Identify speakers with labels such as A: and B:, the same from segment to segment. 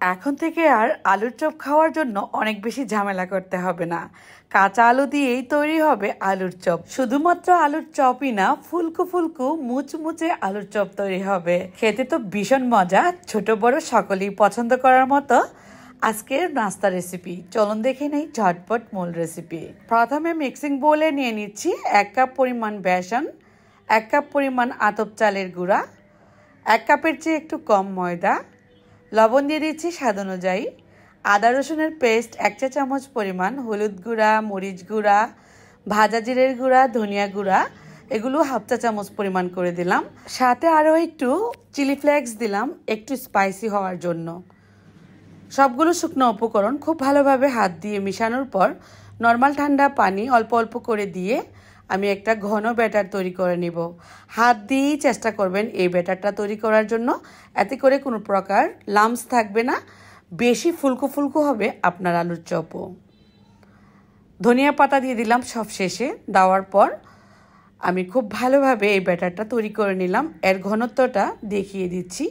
A: এখন থেকে আর আলুর চপ খাওয়ার জন্য অনেক বেশি ঝামেলা করতে হবে না। কাঁচা আলু দিয়েই তৈরি হবে আলুর চপ। শুধুমাত্র আলুর চপই না, ফুলকু ফুলকু মুচমুচে আলুর চপ তৈরি হবে। খেতে তো ভীষণ মজা, ছোট বড় সকলেই পছন্দ করার মতো আজকের নাস্তা রেসিপি চলুন দেখে নেই ঝটপট মূল রেসিপি প্রথমে মিক্সিং বোলে নিয়ে নিচ্ছি এক কাপ পরিমাণ বেসন, এক কাপ পরিমাণ আতপ চালের গুঁড়া, এক কাপের চেয়ে একটু কম ময়দা লবণ দিয়ে দিচ্ছি স্বাদ অনুযায়ী। আদা রসুনের পেস্ট এক চা চামচ পরিমাণ, হলুদ গুঁড়া, মরিচ গুঁড়া, ভাজা জিরের গুঁড়া, ধনিয়া গুঁড়া, এগুলো হাফ চা চামচ পরিমাণ করে দিলাম। সাথে আরও একটু চিলি ফ্লেক্স দিলাম, একটু স্পাইসি হওয়ার জন্য। সবগুলো শুকনো উপকরণ খুব ভালোভাবে হাত দিয়ে মিশানোর পর, নর্মাল ঠান্ডা পানি অল্প অল্প করে দিয়ে আমি একটা ঘন ব্যাটার তৈরি করে নিব। হাত দিয়েই চেষ্টা করবেন এই ব্যাটারটা তৈরি করার জন্য। এতে করে কোনো প্রকার লামস থাকবে না। বেশি ফুলকো ফুলকো হবে আপনার আলুর চপও ধনিয়া পাতা দিয়ে দিলাম সব শেষে দেওয়ার পর আমি খুব ভালোভাবে এই ব্যাটারটা তৈরি করে নিলাম। এর ঘনত্বটা দেখিয়ে দিচ্ছি।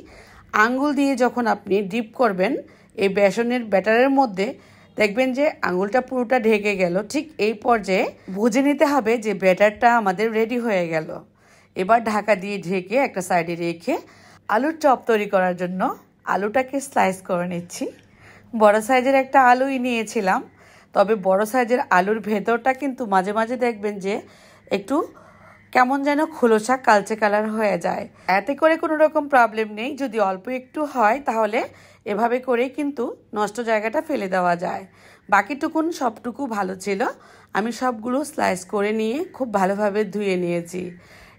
A: আঙ্গুল দিয়ে যখন আপনি ডিপ করবেন, এই বেসনের ব্যাটারের মধ্যে দেখবেন যে আঙুলটা পুরোটা ঢেকে গেল। ঠিক এই পর্যায়ে বুঝে নিতে হবে যে ব্যাটারটা আমাদের রেডি হয়ে গেল। এবার ঢাকা দিয়ে ঢেকে একটা সাইডে রেখে আলুর চপ তৈরি করার জন্য আলুটাকে স্লাইস করে নিচ্ছি। বড় সাইজের একটা আলুই নিয়েছিলাম, তবে বড় সাইজের আলুর ভেতরটা কিন্তু মাঝে মাঝে দেখবেন যে একটু কেমন যেন খোলসা কালচে কালার হয়ে যায়। এতে করে কোনো রকম প্রবলেম নেই। যদি অল্প একটু হয়, তাহলে এভাবে করে কিন্তু নষ্ট জায়গাটা ফেলে দেওয়া যায়। বাকিটুকুন সবটুকু ভালো ছিল। আমি সবগুলো স্লাইস করে নিয়ে খুব ভালোভাবে ধুয়ে নিয়েছি।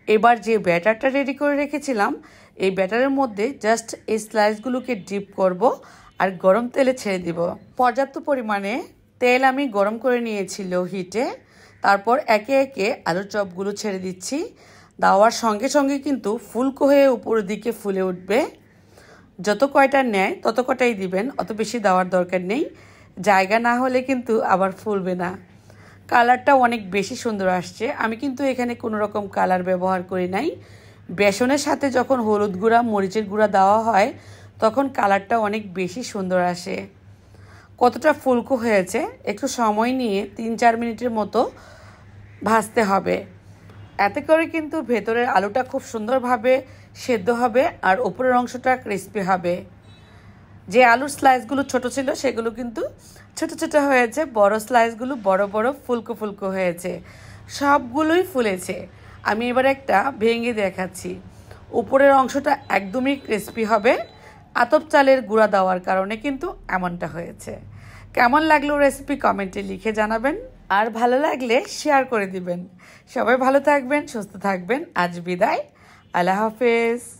A: এবার যে ব্যাটারটা রেডি করে রেখেছিলাম, এই ব্যাটারের মধ্যে জাস্ট এই স্লাইসগুলোকে ডিপ করব আর গরম তেলে ছেড়ে দিব। পর্যাপ্ত পরিমাণে তেল আমি গরম করে নিয়েছি লো হিটে তারপর একে একে আলুর চপগুলো ছেড়ে দিচ্ছি। দেওয়ার সঙ্গে সঙ্গে কিন্তু ফুলকো হয়ে উপরের দিকে ফুলে উঠবে। যত কয়টা নেয় তত কটাই দিবেন, অত বেশি দেওয়ার দরকার নেই। জায়গা না হলে কিন্তু আবার ফুলবে না। কালারটা অনেক বেশি সুন্দর আসছে। আমি কিন্তু এখানে কোনো রকম কালার ব্যবহার করি নাই। বেসনের সাথে যখন হলুদ গুঁড়া, মরিচের গুঁড়া দেওয়া হয়, তখন কালারটা অনেক বেশি সুন্দর আসে। কতটা ফুলকো হয়েছে, একটু সময় নিয়ে তিন চার মিনিটের মতো ভাজতে হবে। এতে করে কিন্তু ভেতরের আলুটা খুব সুন্দরভাবে সেদ্ধ হবে আর উপরের অংশটা ক্রিস্পি হবে। যে আলুর স্লাইসগুলো ছোট ছিল, সেগুলো কিন্তু ছোট ছোট হয়েছে, বড় স্লাইসগুলো বড় বড় ফুলকো ফুলকো হয়েছে, সবগুলোই ফুলেছে। আমি এবার একটা ভেঙে দেখাচ্ছি। উপরের অংশটা একদমই ক্রিস্পি হবে, আতপ চালের গুঁড়া দেওয়ার কারণে কিন্তু এমনটা হয়েছে। কেমন লাগল রেসিপি কমেন্টে লিখে জানাবেন। আর ভালো লাগলে শেয়ার করে দিবেন। সবাই ভালো থাকবেন, সুস্থ থাকবেন। আজ বিদায়। আল্লাহ হাফেজ।